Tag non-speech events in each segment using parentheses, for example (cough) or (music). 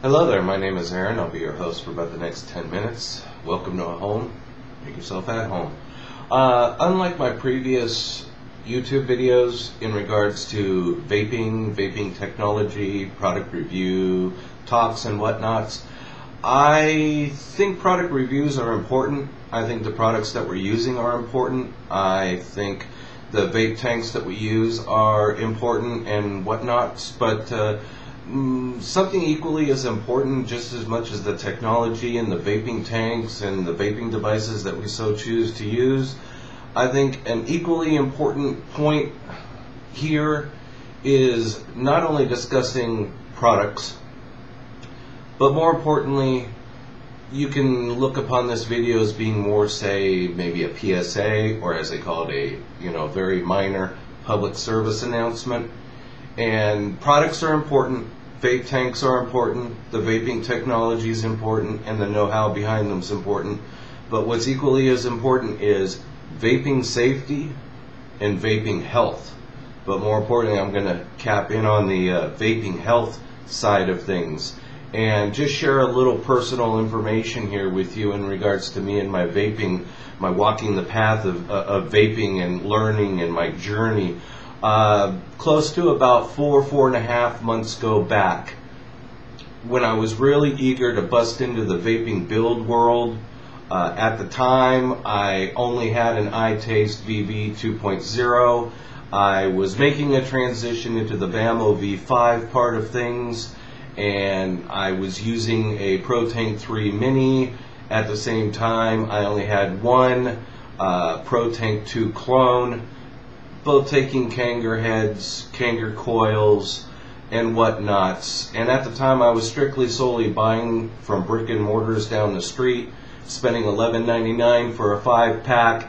Hello there, my name is Aaron. I'll be your host for about the next 10 minutes. Welcome to a home. Make yourself at home. Uh, unlike my previous YouTube videos in regards to vaping, vaping technology, product review, talks, and whatnots, I think product reviews are important. I think the products that we're using are important. I think the vape tanks that we use are important and whatnots, but uh, mm, something equally as important, just as much as the technology and the vaping tanks and the vaping devices that we so choose to use. I think an equally important point here is not only discussing products but more importantly, you can look upon this video as being more, say, maybe a PSA, or as they call it, a you know very minor public service announcement. And products are important. Vape tanks are important. The vaping technology is important, and the know-how behind them is important. But what's equally as important is vaping safety and vaping health. But more importantly, I'm going to cap in on the uh, vaping health side of things and just share a little personal information here with you in regards to me and my vaping, my walking the path of, uh, of vaping and learning and my journey. Uh, close to about four, four and a half months go back, when I was really eager to bust into the vaping build world, uh, at the time I only had an iTaste VV 2.0. I was making a transition into the Vamo V5 part of things and I was using a ProTank 3 Mini. At the same time, I only had one uh, ProTank 2 clone, both taking Kanger heads, Kanger coils, and whatnots. And at the time, I was strictly solely buying from brick and mortars down the street, spending $11.99 for a five pack.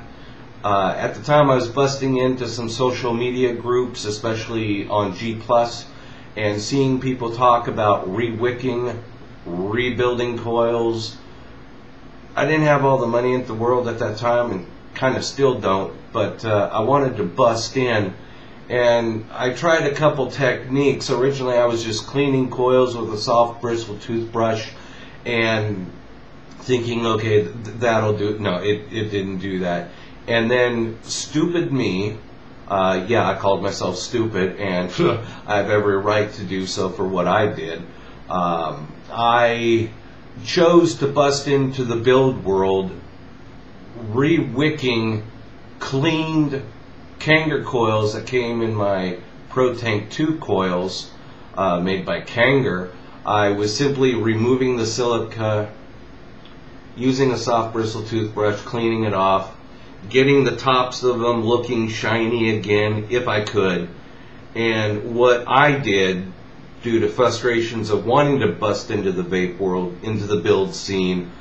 Uh, at the time, I was busting into some social media groups, especially on G Plus and seeing people talk about rewicking, rebuilding coils. I didn't have all the money in the world at that time and kind of still don't, but uh, I wanted to bust in. And I tried a couple techniques. Originally, I was just cleaning coils with a soft bristle toothbrush and thinking, okay, th- that'll do. No, it, it didn't do that. And then, stupid me, uh, yeah, I called myself stupid, and (laughs) I have every right to do so for what I did. Um, I chose to bust into the build world, re-wicking cleaned Kanger coils that came in my ProTank 2 coils uh, made by Kanger. I was simply removing the silica, using a soft bristle toothbrush, cleaning it off, getting the tops of them looking shiny again if I could. And what I did, due to frustrations of wanting to bust into the vape world, into the build scene,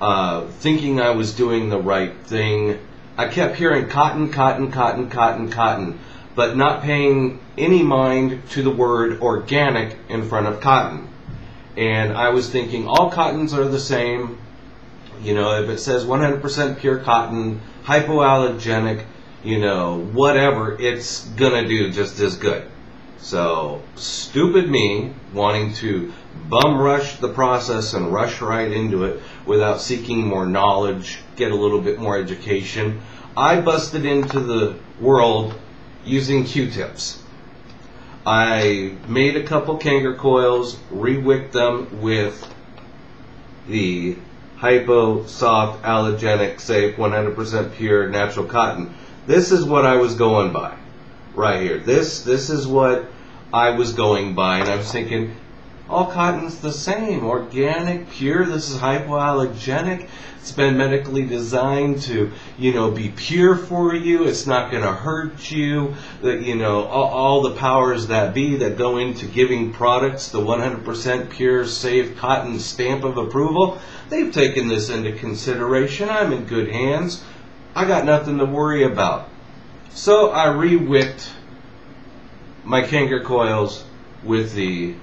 uh, thinking I was doing the right thing, I kept hearing cotton, cotton, cotton, cotton, cotton, but not paying any mind to the word organic in front of cotton. And I was thinking all cottons are the same. You know, if it says 100% pure cotton, hypoallergenic, you know, whatever, it's gonna do just as good. So, stupid me wanting to bum rush the process and rush right into it without seeking more knowledge, get a little bit more education. I busted into the world using Q-tips. I made a couple Kanger coils, rewicked them with the hypo, soft, allergenic, safe, 100% pure, natural cotton. This is what I was going by, right here. This this is what I was going by, and I was thinking, all cotton's the same, organic, pure. This is hypoallergenic. It's been medically designed to, you know, be pure for you. It's not going to hurt you. That you know, all, all, the powers that be that go into giving products the 100% pure, safe cotton stamp of approval. They've taken this into consideration. I'm in good hands. I got nothing to worry about. So I rewicked my Kanger coils with the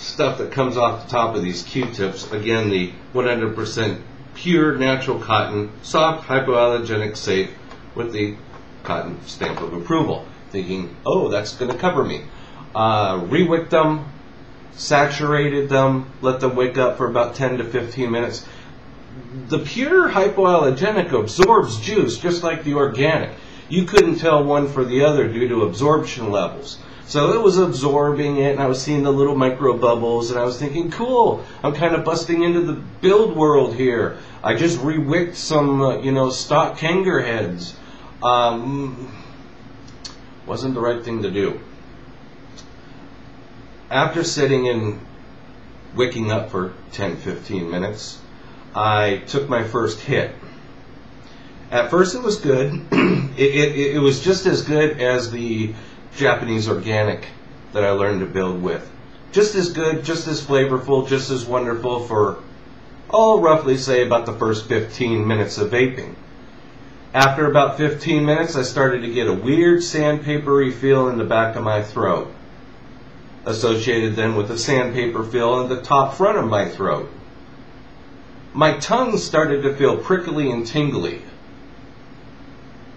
stuff that comes off the top of these Q-tips. Again, the 100% pure natural cotton, soft, hypoallergenic, safe, with the cotton stamp of approval. Thinking, oh, that's going to cover me. Uh, rewicked them, saturated them, let them wake up for about 10 to 15 minutes. The pure hypoallergenic absorbs juice just like the organic. You couldn't tell one for the other due to absorption levels. So it was absorbing it, and I was seeing the little micro bubbles, and I was thinking, cool, I'm kind of busting into the build world here. I just rewicked some, uh, you know, stock Kanger heads. Um, wasn't the right thing to do. After sitting and wicking up for 10, 15 minutes, I took my first hit. At first, it was good. (clears throat) it, it, it was just as good as the Japanese organic that I learned to build with. Just as good, just as flavorful, just as wonderful for, oh, roughly say about the first 15 minutes of vaping. After about 15 minutes, I started to get a weird sandpapery feel in the back of my throat, associated then with a sandpaper feel in the top front of my throat. My tongue started to feel prickly and tingly.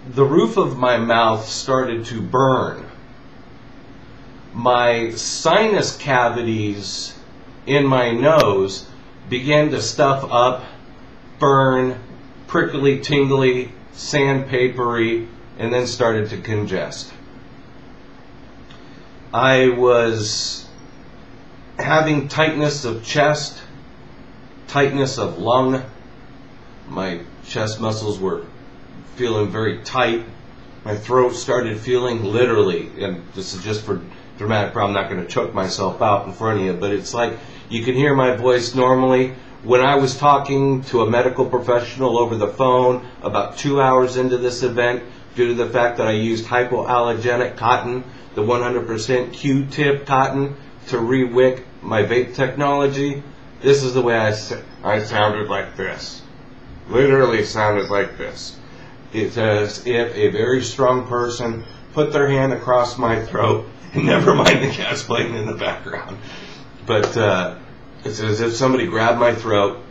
The roof of my mouth started to burn my sinus cavities in my nose began to stuff up, burn, prickly, tingly, sandpapery, and then started to congest. I was having tightness of chest, tightness of lung. My chest muscles were feeling very tight. My throat started feeling literally, and this is just for dramatic problem. I'm not going to choke myself out in front of you, but it's like you can hear my voice normally. When I was talking to a medical professional over the phone about two hours into this event, due to the fact that I used hypoallergenic cotton, the 100% Q-tip cotton, to re-wick my vape technology, this is the way I, I sounded like this. Literally sounded like this. It's as if a very strong person put their hand across my throat (laughs) Never mind the cats playing in the background. But uh, it's as if somebody grabbed my throat,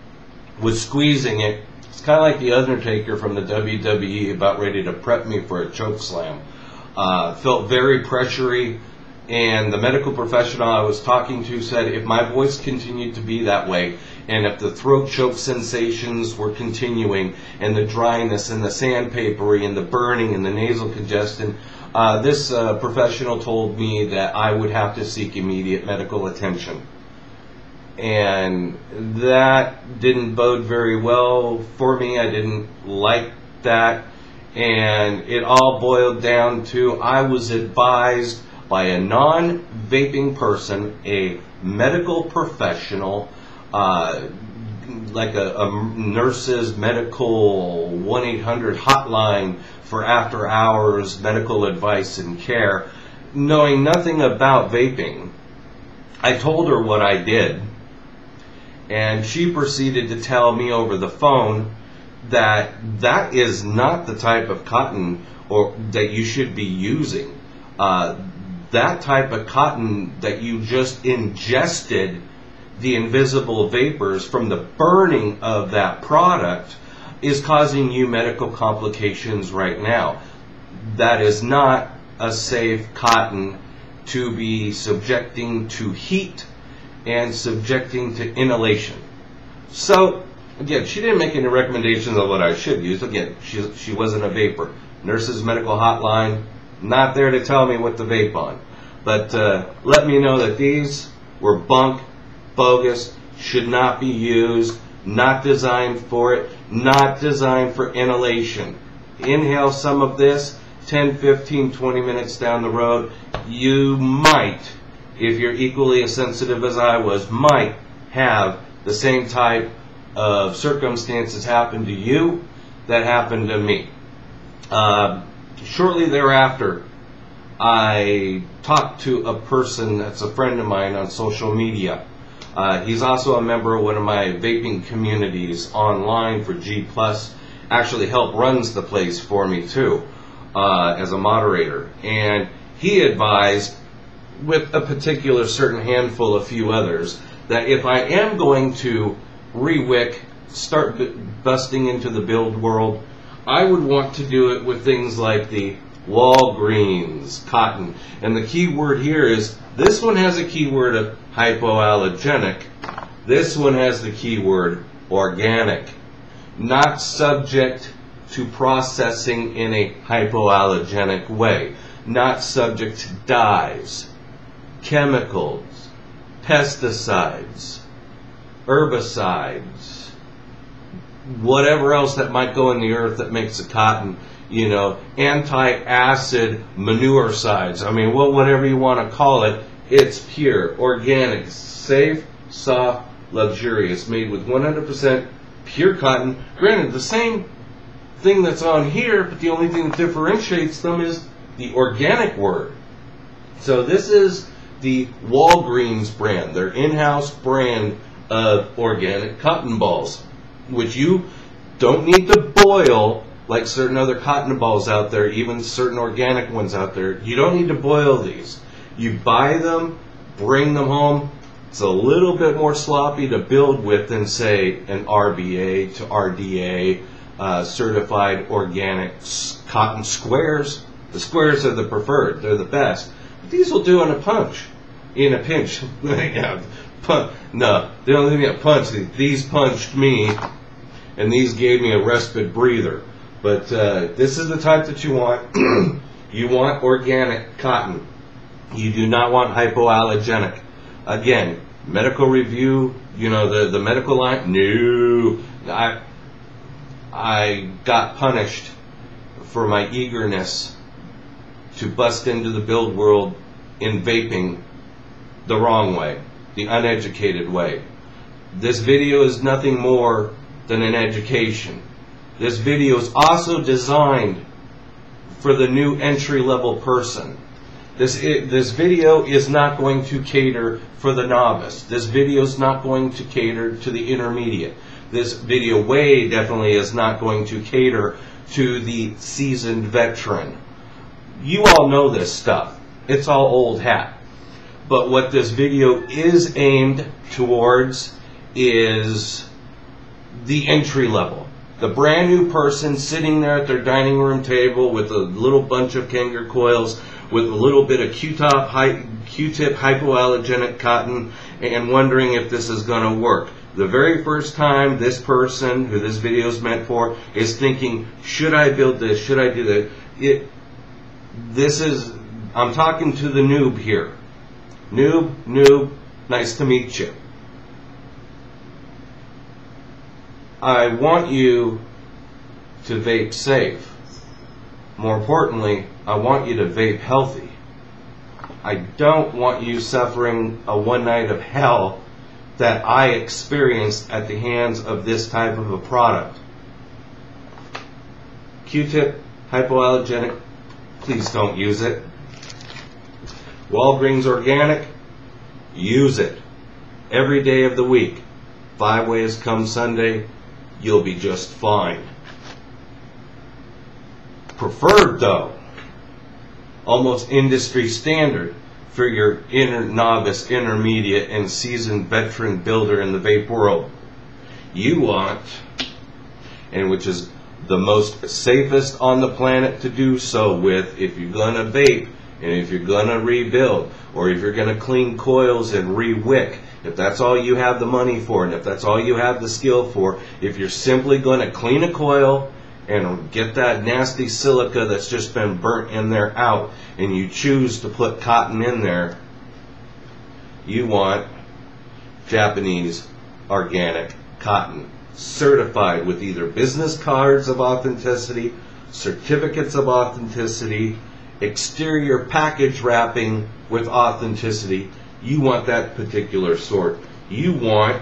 was squeezing it. It's kind of like the Undertaker from the WWE about ready to prep me for a choke slam. Uh, felt very pressury, and the medical professional I was talking to said if my voice continued to be that way, and if the throat choke sensations were continuing, and the dryness, and the sandpapery, and the burning, and the nasal congestion, uh, this uh, professional told me that I would have to seek immediate medical attention. And that didn't bode very well for me. I didn't like that. And it all boiled down to I was advised by a non vaping person, a medical professional, uh, like a, a nurse's medical 1 800 hotline for after hours medical advice and care, knowing nothing about vaping. I told her what I did, and she proceeded to tell me over the phone that that is not the type of cotton or that you should be using. Uh, that type of cotton that you just ingested the invisible vapors from the burning of that product is causing you medical complications right now. That is not a safe cotton to be subjecting to heat and subjecting to inhalation. So, again, she didn't make any recommendations on what I should use. Again, she, she wasn't a vapor. Nurses Medical Hotline, not there to tell me what to vape on. But uh, let me know that these were bunk, bogus, should not be used, not designed for it, not designed for inhalation. Inhale some of this, 10, 15, 20 minutes down the road, you might, if you're equally as sensitive as I was, might have the same type of circumstances happen to you that happened to me. Uh, shortly thereafter, I talked to a person that's a friend of mine on social media uh, he's also a member of one of my vaping communities online for G Plus. Actually, help runs the place for me too uh, as a moderator, and he advised with a particular certain handful, a few others, that if I am going to rewick, start busting into the build world, I would want to do it with things like the Walgreens cotton. And the key word here is this one has a keyword of hypoallergenic. This one has the keyword organic. Not subject to processing in a hypoallergenic way. Not subject to dyes, chemicals, pesticides, herbicides, whatever else that might go in the earth that makes the cotton, you know, anti-acid manure sides. I mean, well, whatever you want to call it, it's pure, organic, safe, soft, luxurious, made with 100% pure cotton. Granted, the same thing that's on here, but the only thing that differentiates them is the organic word. So this is the Walgreens brand, their in-house brand of organic cotton balls, which you don't need to boil like certain other cotton balls out there, even certain organic ones out there. You don't need to boil these. You buy them, bring them home. It's a little bit more sloppy to build with than, say, an RBA to RDA uh, certified organic cotton squares. The squares are the preferred, they're the best. But these will do in a punch, in a pinch. (laughs) yeah, pun- no, the only thing that punched, these punched me, and these gave me a respite breather. But uh, this is the type that you want. (clears throat) you want organic cotton. You do not want hypoallergenic. Again, medical review, you know, the, the medical line, no. I, I got punished for my eagerness to bust into the build world in vaping the wrong way, the uneducated way. This video is nothing more than an education. This video is also designed for the new entry level person. This, this video is not going to cater for the novice. This video is not going to cater to the intermediate. This video way definitely is not going to cater to the seasoned veteran. You all know this stuff. It's all old hat. But what this video is aimed towards is the entry level. The brand new person sitting there at their dining room table with a little bunch of Kanger coils, with a little bit of Q-tip, Q-tip hypoallergenic cotton, and wondering if this is going to work. The very first time this person, who this video is meant for, is thinking, should I build this? Should I do that? It, this is, I'm talking to the noob here. Noob, noob, nice to meet you. I want you to vape safe. More importantly, I want you to vape healthy. I don't want you suffering a one night of hell that I experienced at the hands of this type of a product. Q-tip, hypoallergenic, please don't use it. Walgreens Organic, use it. Every day of the week. Five ways come Sunday, you'll be just fine. Preferred though, almost industry standard for your inner novice, intermediate, and seasoned veteran builder in the vape world. You want, and which is the most safest on the planet to do so with if you're gonna vape and if you're gonna rebuild or if you're gonna clean coils and re-wick if that's all you have the money for and if that's all you have the skill for if you're simply gonna clean a coil and get that nasty silica that's just been burnt in there out and you choose to put cotton in there you want Japanese organic cotton certified with either business cards of authenticity, certificates of authenticity, exterior package wrapping with authenticity. You want that particular sort. You want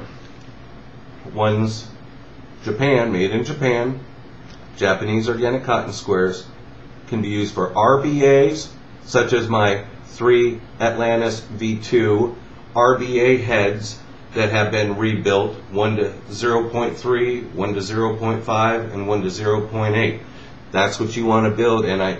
ones Japan, made in Japan, Japanese organic cotton squares, can be used for RBAs, such as my three Atlantis V2 RBA heads that have been rebuilt, one to 0.3, one to 0.5, and one to 0.8. That's what you want to build, and I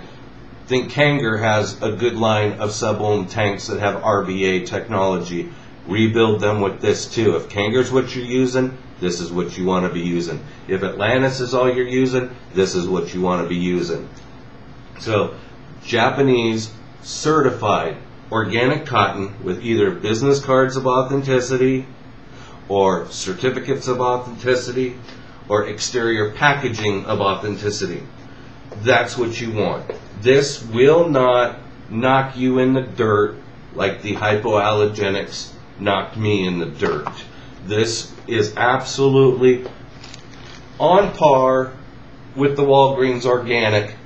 think Kanger has a good line of sub-ohm tanks that have RBA technology. Rebuild them with this too. If Kanger's what you're using, this is what you want to be using. If Atlantis is all you're using, this is what you want to be using. So Japanese certified organic cotton with either business cards of authenticity or certificates of authenticity or exterior packaging of authenticity. That's what you want. This will not knock you in the dirt like the hypoallergenics knocked me in the dirt. This is absolutely on par with the Walgreens organic,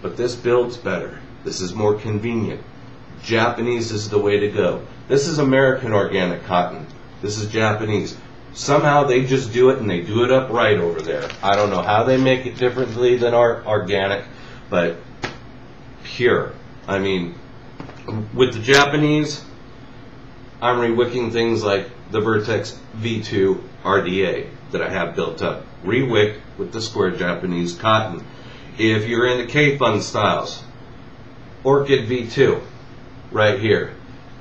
but this builds better. This is more convenient. Japanese is the way to go. This is American organic cotton. This is Japanese. Somehow they just do it and they do it upright over there. I don't know how they make it differently than our organic, but pure. I mean, with the Japanese, I'm rewicking things like the Vertex V2 RDA that I have built up. Rewicked with the square Japanese cotton. If you're in the Kayfun styles, Orchid V2, right here.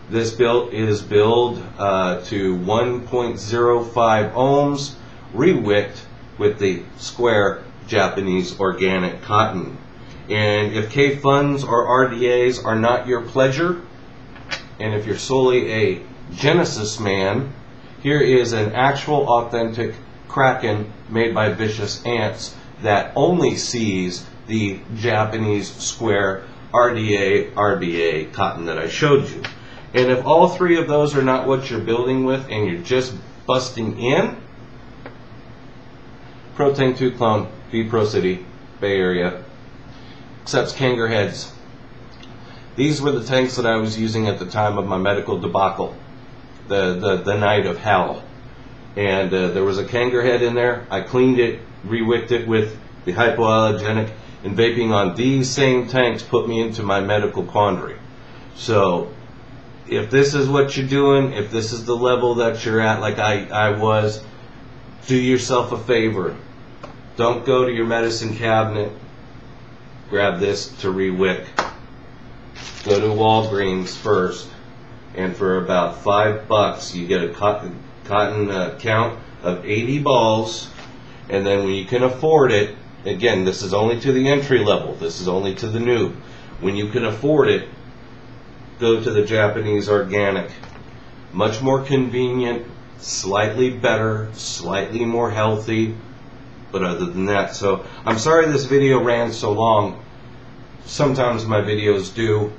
This build is built uh, to 1.05 ohms, rewicked with the square Japanese organic cotton. And if Kayfuns or RDAs are not your pleasure, and if you're solely a Genesis man, here is an actual authentic Kraken made by Vicious Ants that only sees the Japanese square RDA, RBA cotton that I showed you. And if all three of those are not what you're building with and you're just busting in, Pro-Tank 2 clone, V Pro City, Bay Area, accepts Kanger heads. These were the tanks that I was using at the time of my medical debacle, the, the, the night of hell. And uh, there was a Kanger head in there. I cleaned it, rewicked it with the hypoallergenic, and vaping on these same tanks put me into my medical quandary. So if this is what you're doing, if this is the level that you're at, like I, I was, do yourself a favor. Don't go to your medicine cabinet, grab this to rewick. Go to Walgreens first, and for about five bucks, you get a cotton, cotton uh, count of 80 balls, and then when you can afford it, again, this is only to the entry level, this is only to the noob. When you can afford it, go to the Japanese organic. Much more convenient, slightly better, slightly more healthy, but other than that, so I'm sorry this video ran so long. Sometimes my videos do,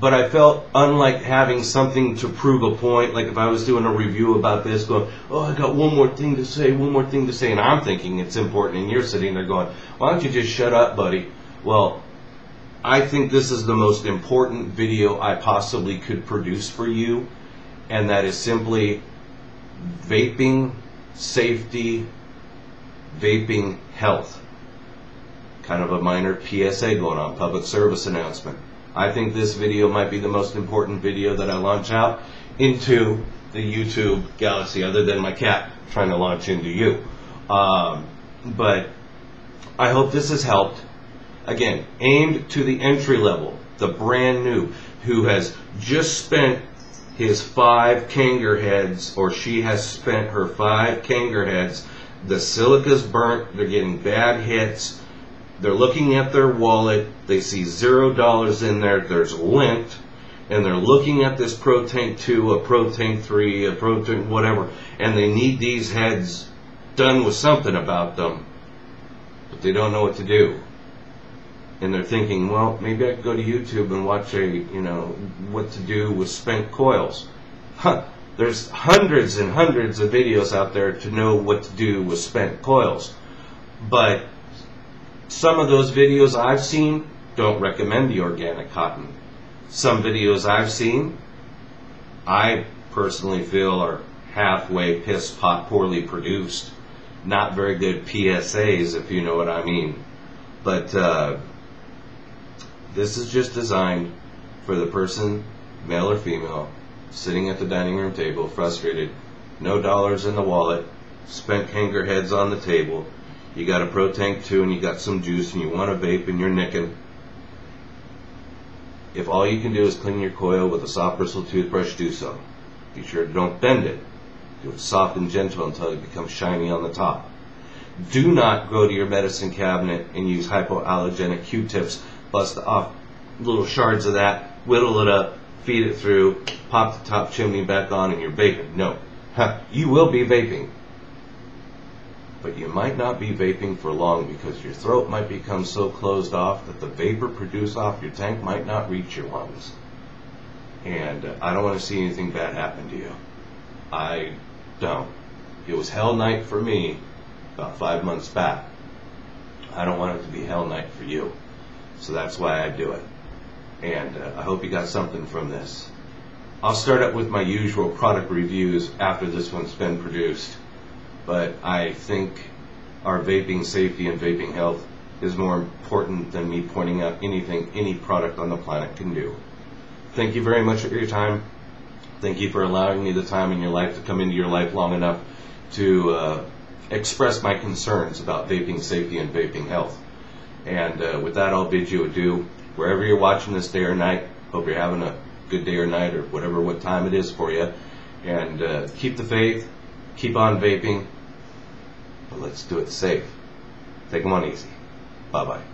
but I felt unlike having something to prove a point, like if I was doing a review about this, going, oh, I got one more thing to say, one more thing to say, and I'm thinking it's important, and you're sitting there going, why don't you just shut up, buddy? Well, I think this is the most important video I possibly could produce for you, and that is simply vaping safety, vaping health. Kind of a minor PSA going on, public service announcement. I think this video might be the most important video that I launch out into the YouTube galaxy, other than my cat trying to launch into you. Um, but I hope this has helped again, aimed to the entry level, the brand new, who has just spent his five Kanger heads, or she has spent her five Kanger heads. The silica's burnt, they're getting bad hits. They're looking at their wallet, they see zero dollars in there, there's lint, and they're looking at this Pro-Tank 2, a Pro-Tank 3, a Pro-Tank whatever, and they need these heads done with something about them, but they don't know what to do and they're thinking, well, maybe I could go to YouTube and watch a, you know, what to do with spent coils. Huh. There's hundreds and hundreds of videos out there to know what to do with spent coils. But some of those videos I've seen don't recommend the organic cotton. Some videos I've seen, I personally feel are halfway piss pot poorly produced. Not very good PSAs, if you know what I mean. But, uh, this is just designed for the person, male or female, sitting at the dining room table, frustrated, no dollars in the wallet, spent Kanger heads on the table, you got a Pro-Tank 2 and you got some juice and you want to vape and you're nicking. If all you can do is clean your coil with a soft bristle toothbrush, do so. Be sure to don't bend it. Do it soft and gentle until it becomes shiny on the top. Do not go to your medicine cabinet and use hypoallergenic Q-tips bust off little shards of that, whittle it up, feed it through, pop the top chimney back on, and you're vaping. No. (laughs) You will be vaping. But you might not be vaping for long because your throat might become so closed off that the vapor produced off your tank might not reach your lungs. And uh, I don't want to see anything bad happen to you. I don't. It was hell night for me about five months back. I don't want it to be hell night for you. So that's why I do it. And uh, I hope you got something from this. I'll start up with my usual product reviews after this one's been produced. But I think our vaping safety and vaping health is more important than me pointing out anything any product on the planet can do. Thank you very much for your time. Thank you for allowing me the time in your life to come into your life long enough to uh, express my concerns about vaping safety and vaping health. And uh, with that, I'll bid you adieu. Wherever you're watching this day or night, hope you're having a good day or night or whatever what time it is for you. And uh, keep the faith, keep on vaping, but let's do it safe. Take them on easy. Bye bye.